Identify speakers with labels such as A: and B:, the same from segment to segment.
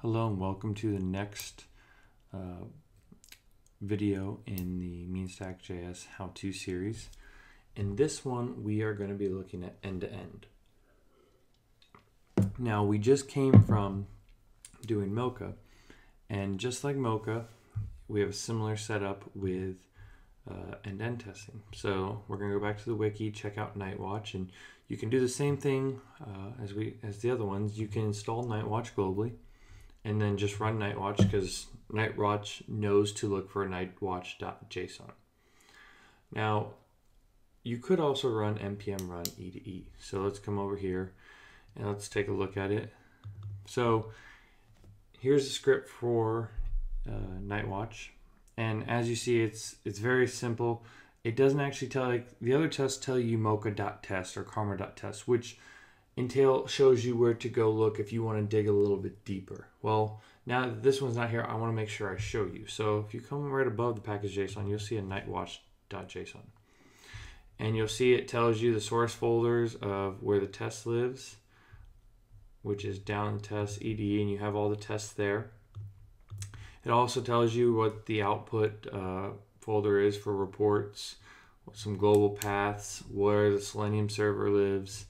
A: Hello and welcome to the next uh, video in the MeanStack.js how-to series. In this one, we are going to be looking at end-to-end. Now, we just came from doing Mocha, and just like Mocha, we have a similar setup with uh, end-to-end testing. So we're going to go back to the wiki, check out Nightwatch, and you can do the same thing uh, as we as the other ones. You can install Nightwatch globally and then just run Nightwatch because Nightwatch knows to look for nightwatch.json. Now, you could also run npm run e to e. So let's come over here and let's take a look at it. So here's the script for uh, Nightwatch. And as you see, it's it's very simple. It doesn't actually tell like the other tests tell you mocha.test or karma.test, which entail shows you where to go look if you want to dig a little bit deeper. Well, now that this one's not here, I want to make sure I show you. So if you come right above the package JSON, you'll see a nightwatch.json. And you'll see it tells you the source folders of where the test lives, which is down test ed, and you have all the tests there. It also tells you what the output uh, folder is for reports, some global paths, where the Selenium server lives,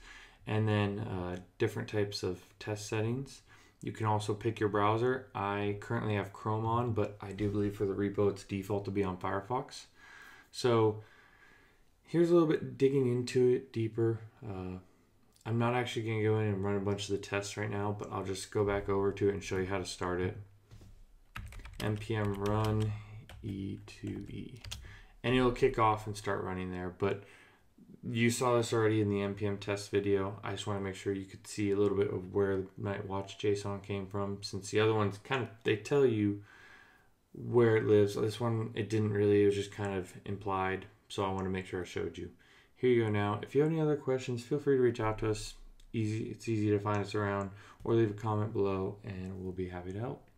A: and then uh, different types of test settings. You can also pick your browser. I currently have Chrome on, but I do believe for the repo it's default to be on Firefox. So here's a little bit digging into it deeper. Uh, I'm not actually going to go in and run a bunch of the tests right now, but I'll just go back over to it and show you how to start it. npm run e2e. And it'll kick off and start running there, but you saw this already in the npm test video. I just want to make sure you could see a little bit of where the Nightwatch JSON came from, since the other ones kind of they tell you where it lives. This one it didn't really; it was just kind of implied. So I want to make sure I showed you. Here you go. Now, if you have any other questions, feel free to reach out to us. Easy, it's easy to find us around, or leave a comment below, and we'll be happy to help.